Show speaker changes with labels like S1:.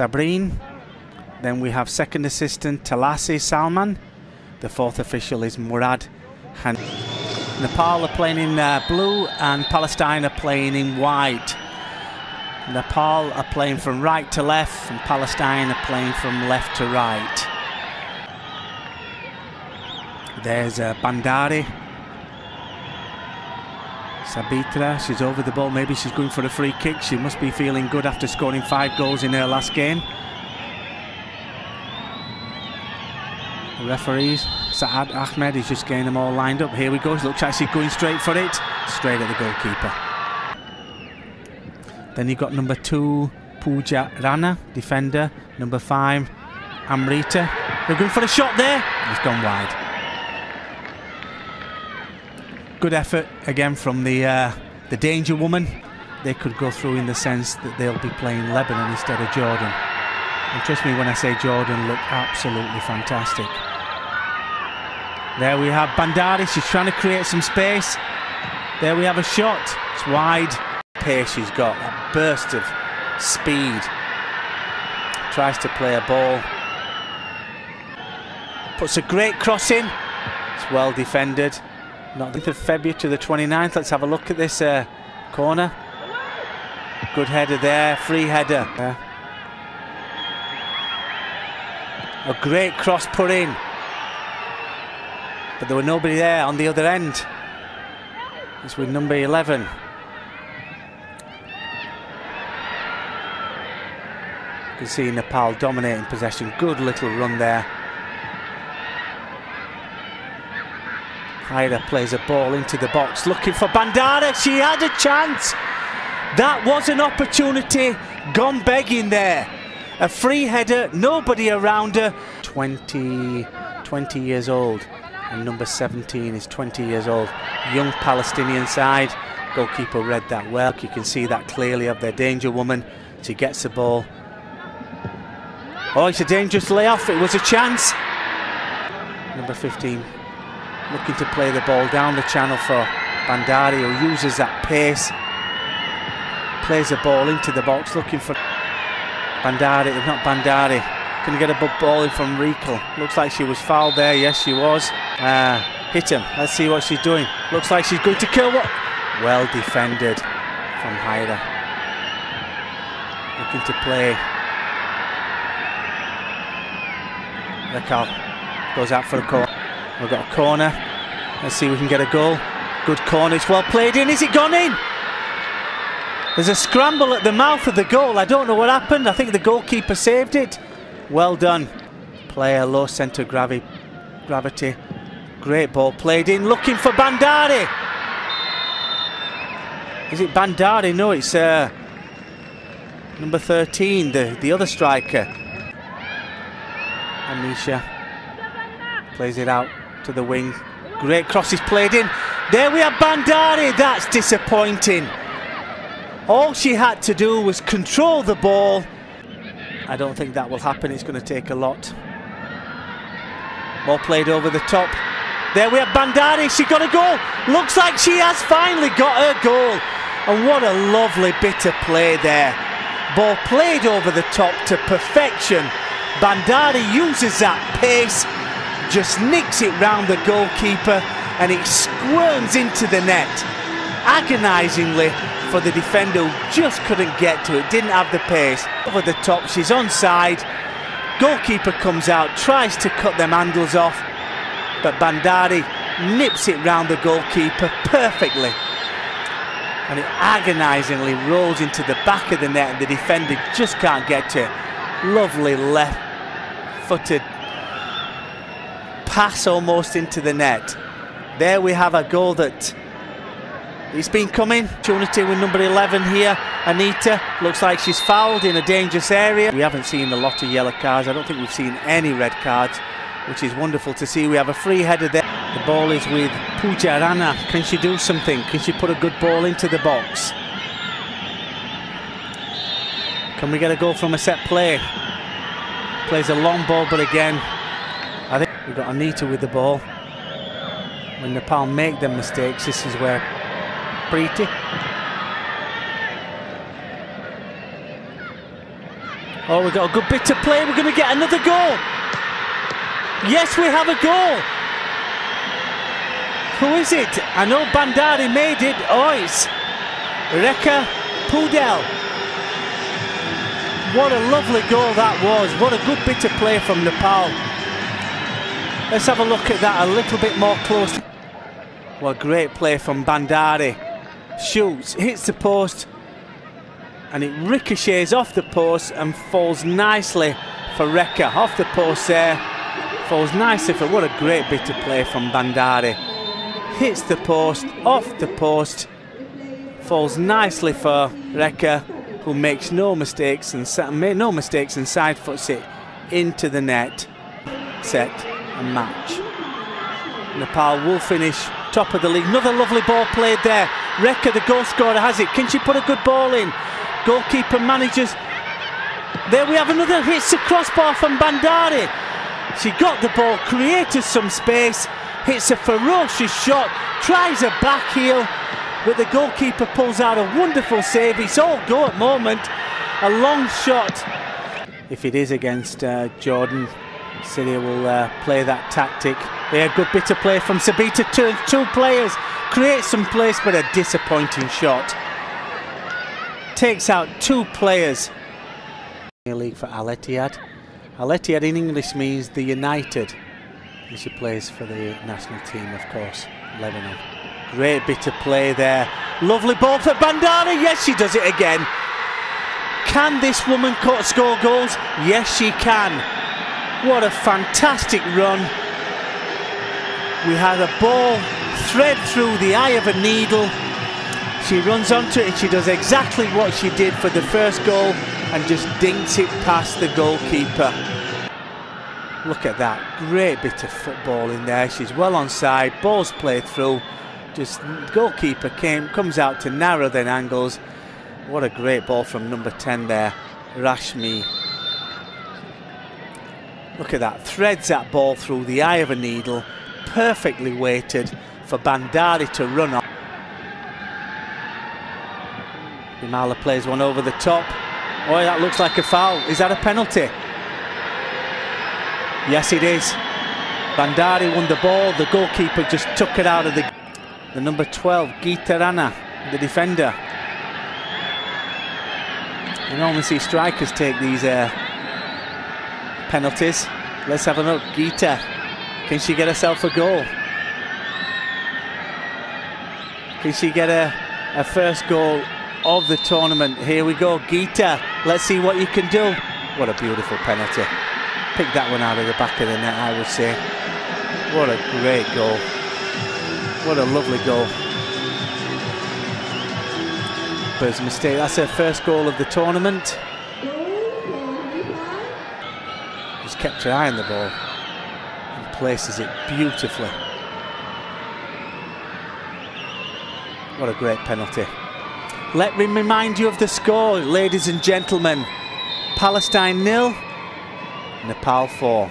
S1: Sabrine. Then we have second assistant Talasi Salman. The fourth official is Murad Han. Nepal are playing in uh, blue and Palestine are playing in white. Nepal are playing from right to left and Palestine are playing from left to right. There's uh, Bhandari. Sabitra, she's over the ball. Maybe she's going for a free kick. She must be feeling good after scoring five goals in her last game. The referees, Saad Ahmed is just getting them all lined up. Here we go. Looks like she's going straight for it. Straight at the goalkeeper. Then you've got number two, Pooja Rana, defender. Number five, Amrita. They're going for a shot there. He's gone wide. Good effort again from the uh, the danger woman. They could go through in the sense that they'll be playing Lebanon instead of Jordan. And trust me when I say Jordan look absolutely fantastic. There we have Bhandari. She's trying to create some space. There we have a shot. It's wide. Pace she's got. A burst of speed. Tries to play a ball. Puts a great cross in. It's well defended. Not the 5th of February to the 29th. Let's have a look at this uh, corner. Good header there, free header. Yeah. A great cross put in. But there were nobody there on the other end. It's with number 11. You can see Nepal dominating possession. Good little run there. Haida plays a ball into the box looking for Bandara. She had a chance. That was an opportunity gone begging there. A free header, nobody around her. 20, 20 years old. And number 17 is 20 years old. Young Palestinian side. Goalkeeper read that well. You can see that clearly of their danger woman. She gets the ball. Oh, it's a dangerous layoff. It was a chance. Number 15 looking to play the ball down the channel for Bhandari who uses that pace plays the ball into the box looking for Bhandari, not Bhandari can get a ball in from Rikel looks like she was fouled there, yes she was. Uh, hit him, let's see what she's doing. Looks like she's going to kill what? Well defended from Haida. Looking to play. Rekal goes out for a corner We've got a corner. Let's see if we can get a goal. Good corner. It's well played in. Is it gone in? There's a scramble at the mouth of the goal. I don't know what happened. I think the goalkeeper saved it. Well done. Player low centre gravi gravity. Great ball played in. Looking for Bhandari. Is it Bhandari? No, it's uh, number 13, the, the other striker. Anisha plays it out to the wing. Great crosses played in. There we have Bhandari. That's disappointing. All she had to do was control the ball. I don't think that will happen. It's going to take a lot. Ball played over the top. There we have Bhandari. She got a goal. Looks like she has finally got her goal. And what a lovely bit of play there. Ball played over the top to perfection. Bhandari uses that pace just nicks it round the goalkeeper and it squirms into the net. Agonisingly for the defender who just couldn't get to it, didn't have the pace. Over the top, she's onside. Goalkeeper comes out, tries to cut them handles off, but Bhandari nips it round the goalkeeper perfectly. And it agonisingly rolls into the back of the net and the defender just can't get to it. Lovely left footed pass almost into the net. There we have a goal that it's been coming. Opportunity with number 11 here. Anita looks like she's fouled in a dangerous area. We haven't seen a lot of yellow cards. I don't think we've seen any red cards, which is wonderful to see. We have a free header there. The ball is with Pooja Rana. Can she do something? Can she put a good ball into the box? Can we get a goal from a set play? Plays a long ball, but again, We've got Anita with the ball. When Nepal make them mistakes, this is where Preeti. Oh, we've got a good bit to play. We're going to get another goal. Yes, we have a goal. Who is it? I know Bhandari made it. Oh, it's Poudel. What a lovely goal that was. What a good bit of play from Nepal. Let's have a look at that a little bit more close. What a great play from Bhandari. Shoots, hits the post, and it ricochets off the post and falls nicely for Rekha. Off the post there, falls nicely for what a great bit of play from Bhandari. Hits the post, off the post, falls nicely for Rekha, who makes no mistakes and no mistakes and side foots it into the net. Set and match. Nepal will finish top of the league. Another lovely ball played there. Rekha, the goal scorer, has it. Can she put a good ball in? Goalkeeper manages. There we have another hits the crossbar from Bhandari. She got the ball, created some space, hits a ferocious shot, tries a back heel, but the goalkeeper pulls out a wonderful save. It's all go at moment. A long shot. If it is against uh, Jordan, Syria will uh, play that tactic. Yeah, good bit of play from Sabita. Turns two players, creates some place, but a disappointing shot takes out two players. League for Al Ittihad. Al in English means the United. She plays for the national team, of course, Lebanon. Great bit of play there. Lovely ball for Bhandari. Yes, she does it again. Can this woman score goals? Yes, she can. What a fantastic run. We had a ball thread through the eye of a needle she runs onto it and she does exactly what she did for the first goal and just dinks it past the goalkeeper. Look at that, great bit of football in there. She's well onside, ball's played through. Just goalkeeper came, comes out to narrow then angles. What a great ball from number 10 there, Rashmi. Look at that, threads that ball through the eye of a needle, perfectly weighted for Bhandari to run on. Imala plays one over the top. Oh, that looks like a foul. Is that a penalty? Yes, it is. Bhandari won the ball. The goalkeeper just took it out of the... The number 12, Geeta Rana, the defender. You normally see strikers take these uh, penalties. Let's have a look. Geeta, can she get herself a goal? Can she get a, a first goal of the tournament. Here we go, Geeta. Let's see what you can do. What a beautiful penalty. Pick that one out of the back of the net, I would say. What a great goal. What a lovely goal. Bird's mistake. That's her first goal of the tournament. Kept her eye on the ball and places it beautifully. What a great penalty. Let me remind you of the score, ladies and gentlemen. Palestine nil, Nepal 4.